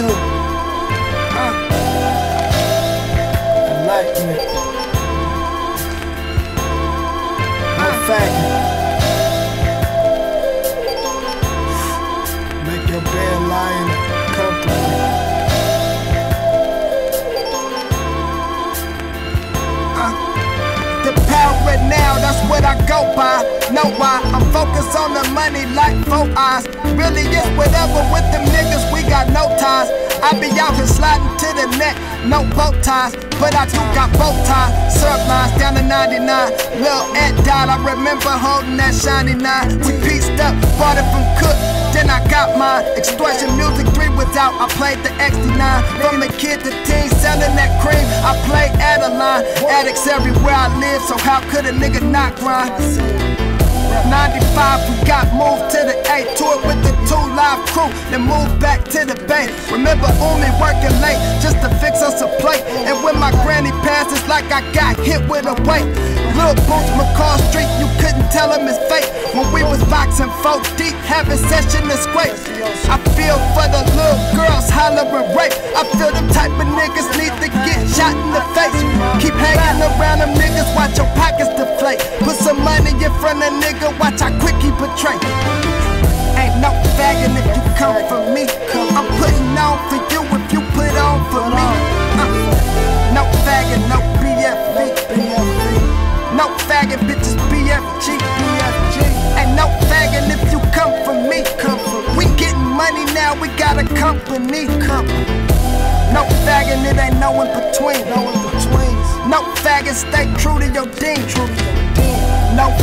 uh. faggot. Make your comfortably. The power now, that's what I go by. Know why? I'm on the money like four eyes. Really, it's whatever with them niggas, we got no ties. I be out here sliding to the neck, no bow ties. But I do got bow ties. Syrup lines down to 99. Lil' Ed died, I remember holding that shiny nine. We pieced up, bought it from Cook. Then I got mine. Extortion music 3 without. I played the XD9. From a kid to teen, selling that cream. I played Adeline. Addicts everywhere I live, so how could a nigga not grind? 95, we got moved to the A. Toured with the two live crew, then moved back to the bay. Remember Umi working late just to fix us a plate. And when my granny passed, it's like I got hit with a weight. Lil Boots, McCall Street, you couldn't tell him it's fake. When we was boxing folk deep, having session is great. I feel for the little girls hollering rape. I feel them type of niggas need to get shot in the face. Keep hanging around them niggas, watch your in front of nigga, watch how quick he betray. Ain't no faggot if you come for me. I'm putting on for you if you put on for me. Uh, no faggot, no BFB. No faggot, bitches BFG. Ain't no faggot if you come for me. We getting money now, we got a company. No faggot, it ain't no in between. No in between. No faggot, stay true to your dean. True to your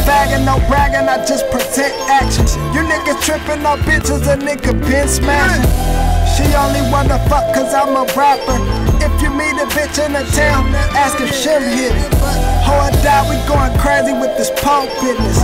dean. No bragging, I just present actions. You niggas tripping on bitches, a nigga been smashing. She only wanna fuck cause I'm a rapper. If you meet a bitch in the town, ask if she'll hit it. Hoe or die, we going crazy with this pole business.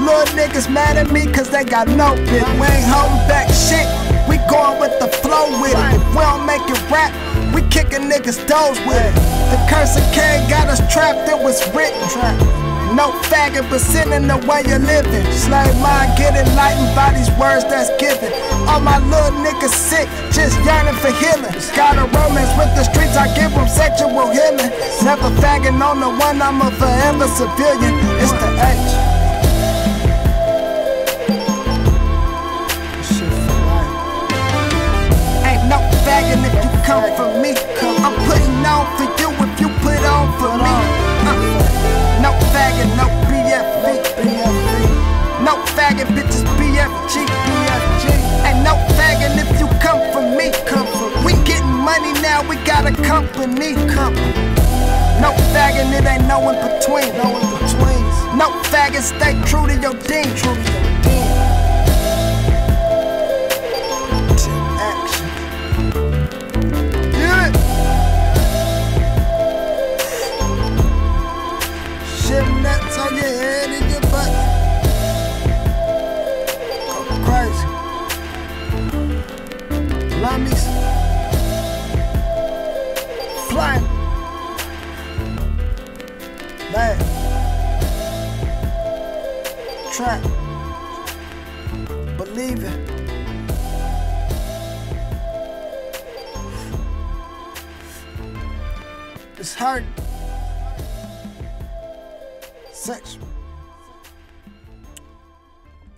Little niggas mad at me cause they got no bit. We ain't holding back shit, we going with the flow with it. If we don't make it rap, we kicking niggas' doors with it. The curse of Cain got us trapped, it was written. No faggot, but sin in the way you're living. Slave mind, get enlightened by these words that's given. All my little niggas sick, just yearning for healing. Got a romance with the streets, I give them sexual healing. Never fagging on the one, I'm a forever civilian. It's the H. No faggot, it ain't no in between. No in between. No faggot, stay true to your dean. True to your dean. Action. Yeah. Shit nuts on your head and your butt. Go crazy. Man. Trap. Believe it. It's hard. Sex.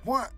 One.